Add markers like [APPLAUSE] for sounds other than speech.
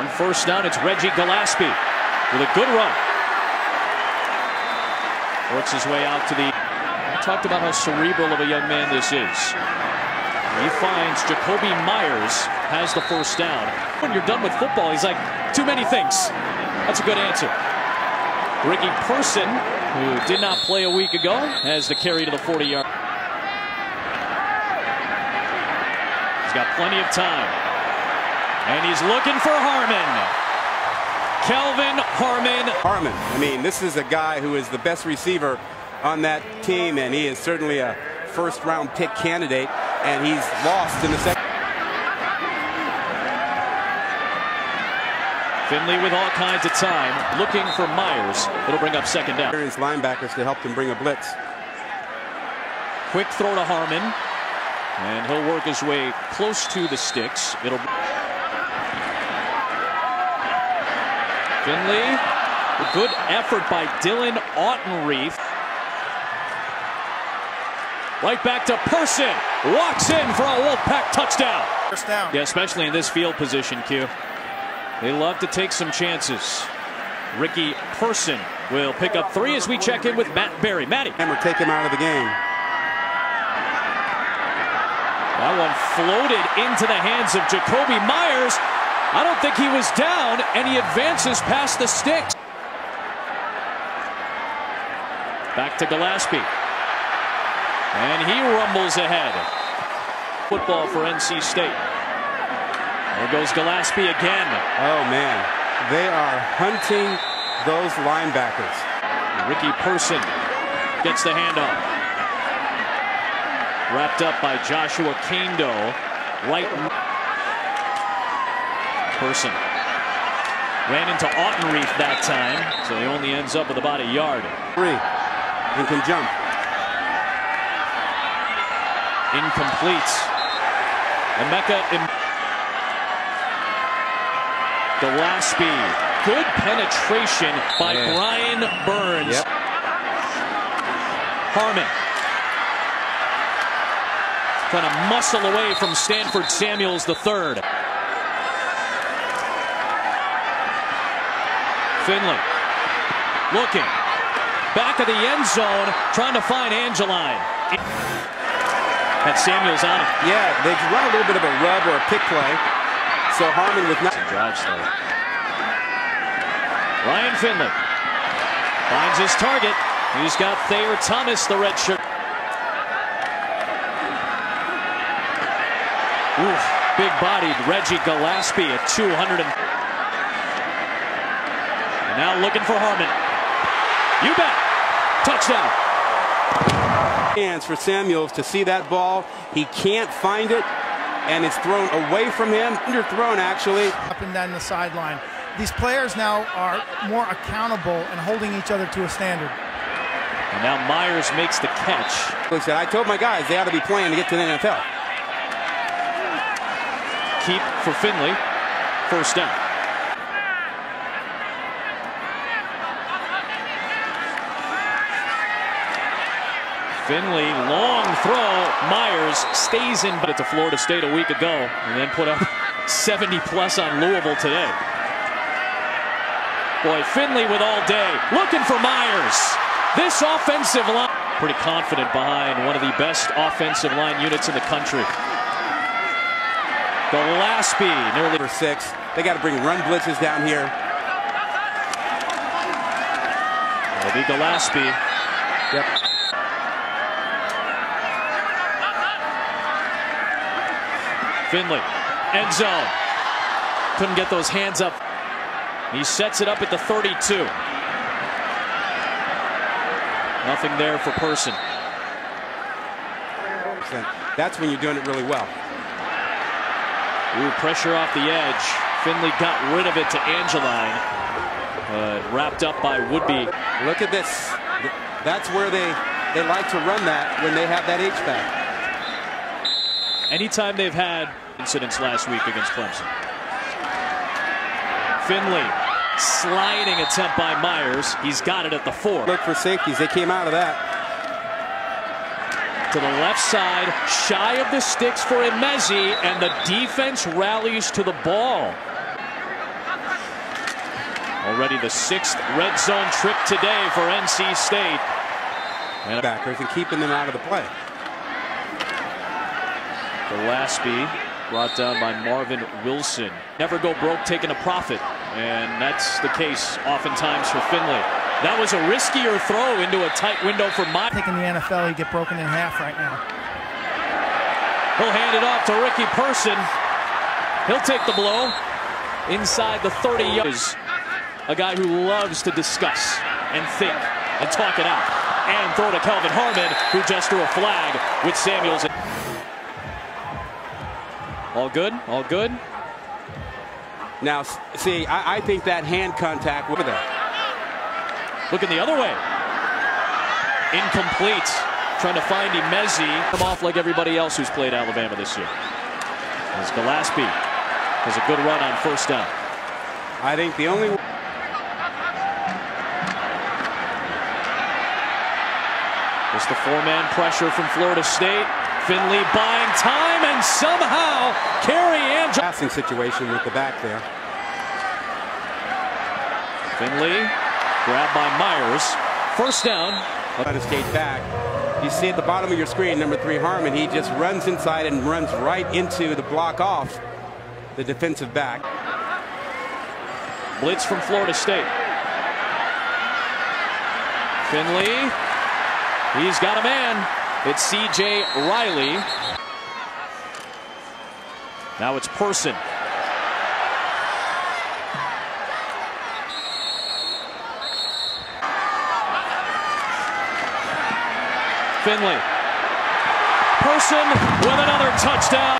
On first down, it's Reggie Gallaspy with a good run. Works his way out to the. I talked about how cerebral of a young man this is. He finds Jakobi Meyers has the first down. When you're done with football, he's like, too many things. That's a good answer. Ricky Person, who did not play a week ago, has the carry to the 40 yard. He's got plenty of time. And he's looking for Harmon. Kelvin Harmon. Harmon. I mean, this is a guy who is the best receiver on that team, and he is certainly a first round pick candidate, and he's lost in the second. Finley with all kinds of time, looking for Myers. It'll bring up second down. Experienced linebackers to help them bring a blitz. Quick throw to Harmon. And he'll work his way close to the sticks. It'll. Finley. A good effort by Dylan Autenrieth. Right back to Person. Walks in for a Wolfpack touchdown. First down. Yeah, especially in this field position, Q. They love to take some chances. Ricky Person will pick up three as we check in with Matt Barrie. Matty. Hammer take him out of the game. That one floated into the hands of Jakobi Meyers. I don't think he was down, and he advances past the sticks. Back to Gallaspy. And he rumbles ahead. Football for NC State. There goes Gallaspy again. Oh, man. They are hunting those linebackers. Ricky Person gets the handoff. Wrapped up by Joshua Kaindoh. Right. Person. Ran into Autenrieth that time, so he only ends up with about a yard. Three. And can jump. Incomplete. Emeka Im Gallaspy. Good penetration by Man. Brian Burns. Yep. Harmon. Trying to muscle away from Stanford Samuels III. Finley. Looking. Back of the end zone. Trying to find Angeline. Had Samuels on it. Yeah, they run a little bit of a rub or a pick play. So Harmon with not. Drive slow. Ryan Finley finds his target. He's got Thayer Thomas, the red shirt. Oof, big-bodied Reggie Gallaspy at 200. And, and now looking for Harmon. You bet. Touchdown. Hands for Samuels to see that ball. He can't find it, and it's thrown away from him. Underthrown, actually. Up and down the sideline. These players now are more accountable and holding each other to a standard. And now Myers makes the catch. He said, I told my guys they ought to be playing to get to the NFL. Keep for Finley. First down. Finley, long throw. Myers stays in, but to Florida State a week ago, and then put up [LAUGHS] 70 plus on Louisville today. Boy, Finley with all day, looking for Myers. This offensive line, pretty confident behind one of the best offensive line units in the country. Gallaspy nearly For six. They got to bring run blitzes down here. It'll be Gallaspy. Yep. Finley, end zone. Couldn't get those hands up. He sets it up at the 32. Nothing there for Person. That's when you're doing it really well. Ooh, pressure off the edge. Finley got rid of it to Angeline. Uh, wrapped up by Woodby. Look at this. That's where they, they like to run that when they have that H-back. Anytime they've had incidents last week against Clemson. Finley, sliding attempt by Myers. He's got it at the four. Look for safeties. They came out of that. To the left side, shy of the sticks for Emezie, and the defense rallies to the ball. Already the sixth red zone trip today for NC State. And backers and keeping them out of the play. Gallaspy brought down by Marvin Wilson. Never go broke taking a profit. And that's the case oftentimes for Finley. That was a riskier throw into a tight window for Mike. I think in the NFL he'd get broken in half right now. He'll hand it off to Ricky Person. He'll take the blow inside the 30 yards. A guy who loves to discuss and think and talk it out. And throw to Kelvin Harmon, who just threw a flag with Samuels. All good? All good? Now, see, I, I think that hand contact over there. Looking the other way. Incomplete. Trying to find Emezie. Come off like everybody else who's played Alabama this year. As Gallaspy has a good run on first down. I think the only Just the four-man pressure from Florida State. Finley buying time and somehow Cary Ann passing situation with the back there. Finley grabbed by Myers. First down. Let skate back. You see at the bottom of your screen, number three Harmon. He just runs inside and runs right into the block off the defensive back. Blitz from Florida State. Finley. He's got a man. It's C.J. Riley. Now it's Person. Finley. Person with another touchdown.